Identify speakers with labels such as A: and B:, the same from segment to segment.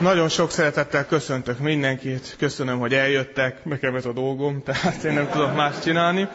A: Nagyon sok szeretettel köszöntök mindenkit, köszönöm, hogy eljöttek, nekem ez a dolgom, tehát én nem tudok más csinálni.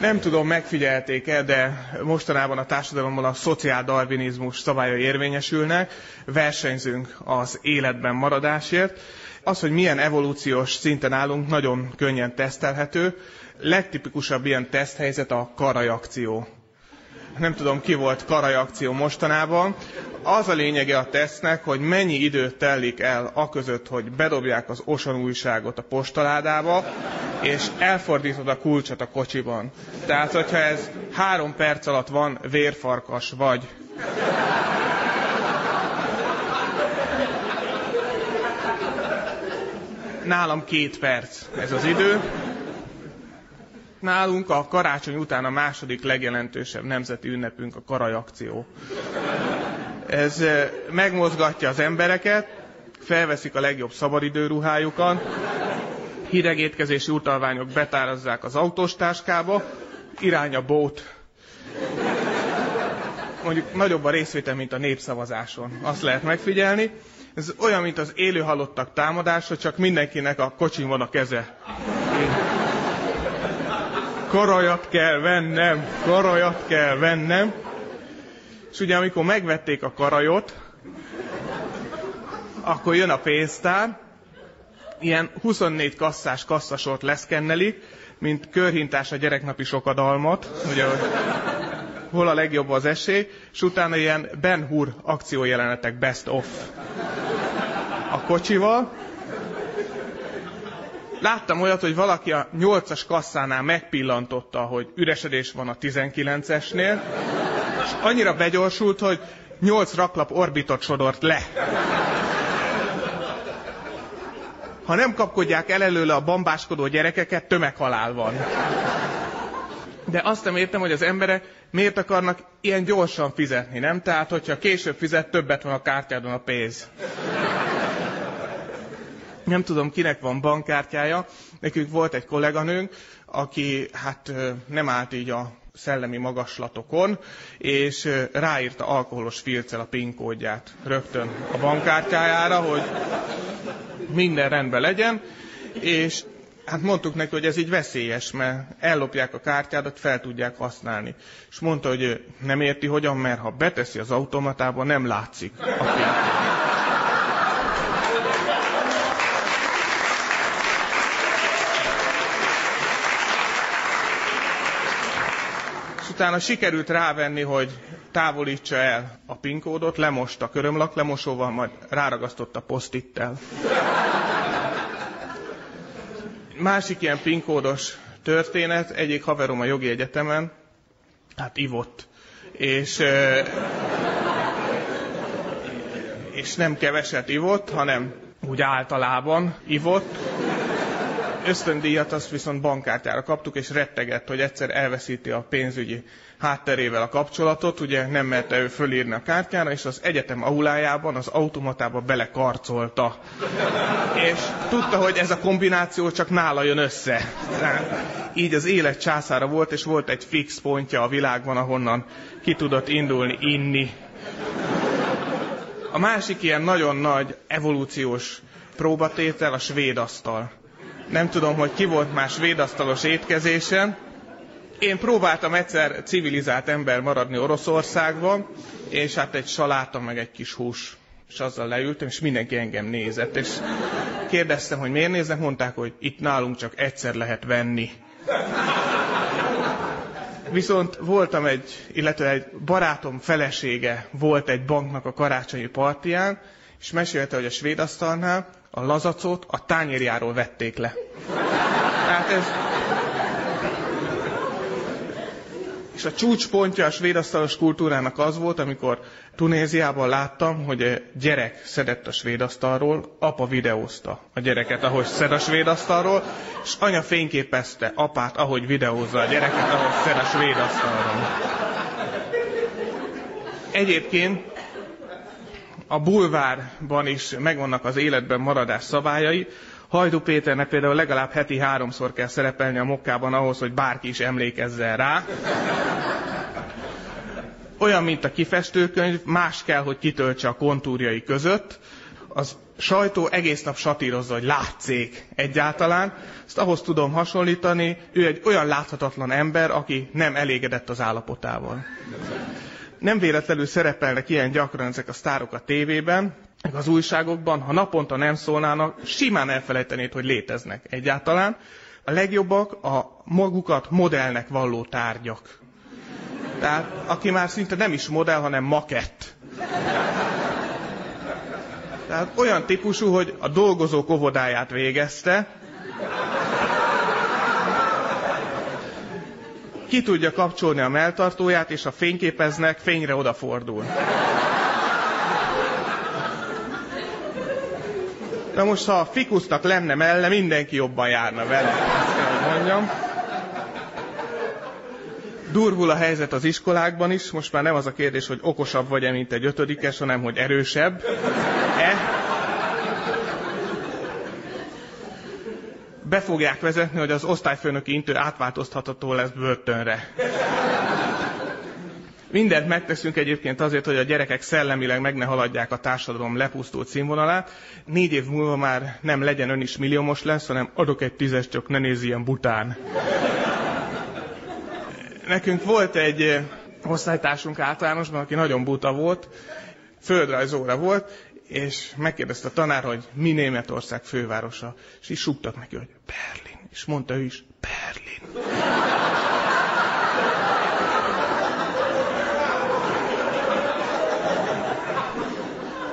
A: Nem tudom, megfigyelték-e, de mostanában a társadalomban a szociáldarwinizmus szabályai érvényesülnek, versenyzünk az életben maradásért. Az, hogy milyen evolúciós szinten állunk, nagyon könnyen tesztelhető. Legtipikusabb ilyen teszthelyzet a karajakció nem tudom ki volt karajakció mostanában. Az a lényege a tesznek, hogy mennyi idő telik el a között, hogy bedobják az osan újságot a postaládába, és elfordítod a kulcsot a kocsiban. Tehát, hogyha ez három perc alatt van, vérfarkas vagy. Nálam két perc ez az idő. Nálunk a karácsony után a második legjelentősebb nemzeti ünnepünk a karajakció. Ez megmozgatja az embereket, felveszik a legjobb szabadidőruhájukat, hideg étkezési utalványok betárazzák az autóstáskába, irány a bót. Mondjuk nagyobb a részvétel, mint a népszavazáson. Azt lehet megfigyelni. Ez olyan, mint az élő halottak támadása, csak mindenkinek a kocsin van a keze karajat kell vennem, karajat kell vennem. És ugye amikor megvették a karajot, akkor jön a pénztár, ilyen 24 kasszás kasszasort leszkennelik, mint körhintás a gyereknapi sokadalmat, ugye, hol a legjobb az esély, és utána ilyen Ben Hur akciójelenetek best of a kocsival, Láttam olyat, hogy valaki a 8-as kasszánál megpillantotta, hogy üresedés van a 19-esnél, és annyira begyorsult, hogy 8 raklap orbitot sodort le. Ha nem kapkodják el előle a bambáskodó gyerekeket, tömeghalál van. De azt nem értem, hogy az emberek miért akarnak ilyen gyorsan fizetni, nem? Tehát, hogyha később fizet, többet van a kártyádon a pénz nem tudom kinek van bankkártyája, nekünk volt egy kolléganőnk, aki hát nem állt így a szellemi magaslatokon, és ráírta alkoholos filccel a PIN kódját rögtön a bankkártyájára, hogy minden rendben legyen, és hát mondtuk neki, hogy ez így veszélyes, mert ellopják a kártyádat, fel tudják használni. És mondta, hogy nem érti hogyan, mert ha beteszi az automatába, nem látszik a PIN. Utána sikerült rávenni, hogy távolítsa el a PIN kódot, lemosta körömlak lemosóval, majd ráragasztotta posztittel. Másik ilyen PIN kódos történet, egyik haverom a jogi egyetemen, hát ivott. És, és nem keveset ivott, hanem úgy általában ivott, ösztöndíjat azt viszont bankkártyára kaptuk, és rettegett, hogy egyszer elveszíti a pénzügyi hátterével a kapcsolatot, ugye nem merte ő fölírni a kártyára, és az egyetem aulájában az automatába belekarcolta. És tudta, hogy ez a kombináció csak nála jön össze. Így az élet császára volt, és volt egy fix pontja a világban, ahonnan ki tudott indulni, inni. A másik ilyen nagyon nagy evolúciós próbatétel a svéd asztal. Nem tudom, hogy ki volt más védasztalos étkezésen. Én próbáltam egyszer civilizált ember maradni Oroszországban, és hát egy saláta, meg egy kis hús. És azzal leültem, és mindenki engem nézett. És kérdeztem, hogy miért néznek, mondták, hogy itt nálunk csak egyszer lehet venni. Viszont voltam egy, illetve egy barátom felesége volt egy banknak a karácsonyi partiján, és mesélte, hogy a svéd asztalnál a lazacot a tányérjáról vették le. Tehát ez... És a csúcspontja a svéd asztalos kultúrának az volt, amikor Tunéziában láttam, hogy gyerek szedett a svéd asztalról, apa videózta a gyereket, ahogy szed a svéd asztalról, és anya fényképezte apát, ahogy videózza a gyereket, ahogy szed a svéd asztalról. Egyébként a bulvárban is megvannak az életben maradás szabályai. Hajdu Péternek például legalább heti háromszor kell szerepelni a mokkában ahhoz, hogy bárki is emlékezzen rá. olyan, mint a kifestőkönyv, más kell, hogy kitöltse a kontúrjai között. Az sajtó egész nap satírozza, hogy látszék egyáltalán. Ezt ahhoz tudom hasonlítani, ő egy olyan láthatatlan ember, aki nem elégedett az állapotával. Nem véletlenül szerepelnek ilyen gyakran ezek a sztárok a tévében, meg az újságokban, ha naponta nem szólnának, simán elfelejtenéd, hogy léteznek egyáltalán. A legjobbak a magukat modellnek valló tárgyak. Tehát aki már szinte nem is modell, hanem makett. Tehát olyan típusú, hogy a dolgozók óvodáját végezte, ki tudja kapcsolni a melltartóját, és a fényképeznek, fényre odafordul. Na most, ha a fikusznak lenne melle, mindenki jobban járna vele, ezt kell, mondjam. Durvul a helyzet az iskolákban is, most már nem az a kérdés, hogy okosabb vagy-e, mint egy ötödikes, hanem hogy erősebb. E? Be fogják vezetni, hogy az osztályfőnöki intő átváltoztatható lesz börtönre. Mindent megteszünk egyébként azért, hogy a gyerekek szellemileg meg ne haladják a társadalom lepusztult színvonalát. Négy év múlva már nem legyen ön is milliómos lesz, hanem adok egy tízes, csak ne néz ilyen bután. Nekünk volt egy eh, osztálytársunk általánosban, aki nagyon buta volt, földrajzóra volt, és megkérdezte a tanár, hogy mi Németország fővárosa. És így súgtak neki, hogy Berlin. És mondta ő is, Berlin.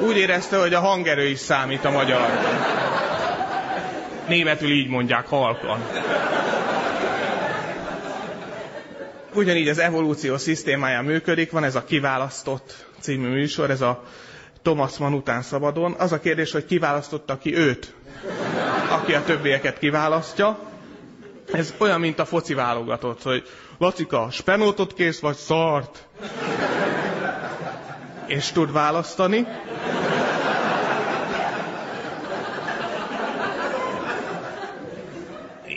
A: Úgy érezte, hogy a hangerő is számít a magyar. Németül így mondják halkan. Ugyanígy az evolúció szisztémája működik, van ez a Kiválasztott című műsor, ez a Thomas Mann után szabadon. Az a kérdés, hogy kiválasztotta ki őt, aki a többieket kiválasztja. Ez olyan, mint a foci válogatott, hogy Lacika, spenótot kész vagy szart? És tud választani.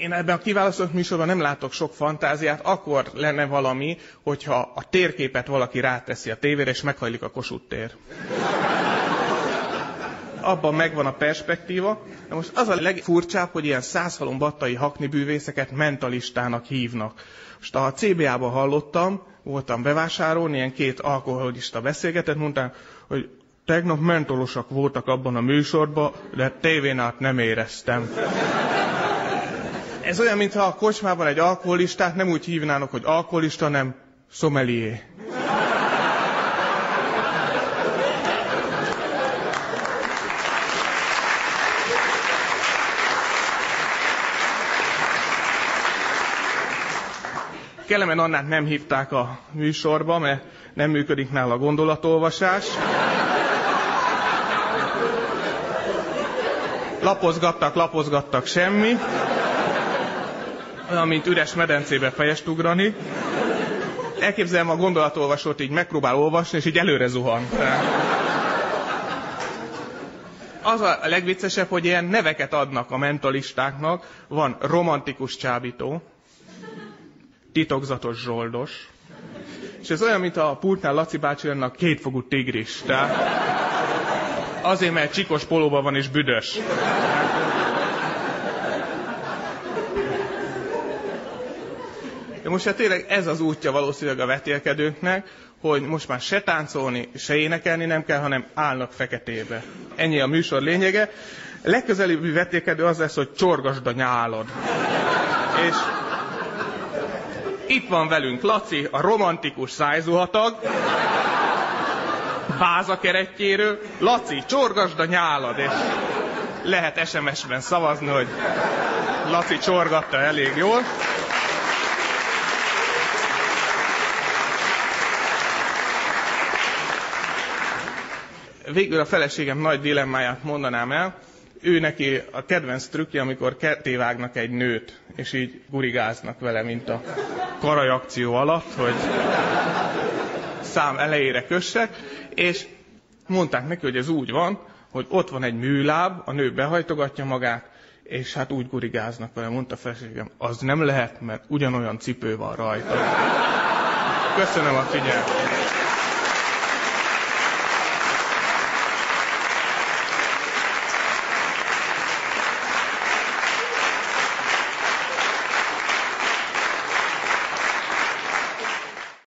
A: én ebben a kiválasztott műsorban nem látok sok fantáziát, akkor lenne valami, hogyha a térképet valaki ráteszi a tévére, és meghajlik a Kossuth tér. Abban megvan a perspektíva. De most az a legfurcsább, hogy ilyen százhalom battai hakni bűvészeket mentalistának hívnak. Most a CBA-ban hallottam, voltam bevásárolni, ilyen két alkoholista beszélgetett, mondták, hogy tegnap mentolosak voltak abban a műsorban, de tévén át nem éreztem. Ez olyan, mintha a kocsmában egy alkoholistát nem úgy hívnának, hogy alkoholista, nem szomelié. Kelemen Annát nem hívták a műsorba, mert nem működik nála a gondolatolvasás. Lapozgattak, lapozgattak, semmi olyan, mint üres medencébe fejest ugrani. Elképzelem a gondolatolvasót így megpróbál olvasni, és így előre zuhan. Az a legviccesebb, hogy ilyen neveket adnak a mentalistáknak. Van romantikus csábító, titokzatos zsoldos, és ez olyan, mint a pultnál Laci bácsi a kétfogú tigris. Tehát azért, mert csikos polóban van és büdös. De most hát tényleg ez az útja valószínűleg a vetélkedőknek, hogy most már se táncolni, se énekelni nem kell, hanem állnak feketébe. Ennyi a műsor lényege. Legközelebbi vetélkedő az lesz, hogy csorgasd a nyálod. És itt van velünk Laci, a romantikus szájzuhatag, Báza keretjéről. Laci, csorgasd a nyálad, és lehet SMS-ben szavazni, hogy Laci csorgatta elég jól. végül a feleségem nagy dilemmáját mondanám el. Ő neki a kedvenc trükkje, amikor kettévágnak egy nőt, és így gurigáznak vele, mint a karaj akció alatt, hogy szám elejére kössek, és mondták neki, hogy ez úgy van, hogy ott van egy műláb, a nő behajtogatja magát, és hát úgy gurigáznak vele, mondta a feleségem, az nem lehet, mert ugyanolyan cipő van rajta. Köszönöm a figyelmet.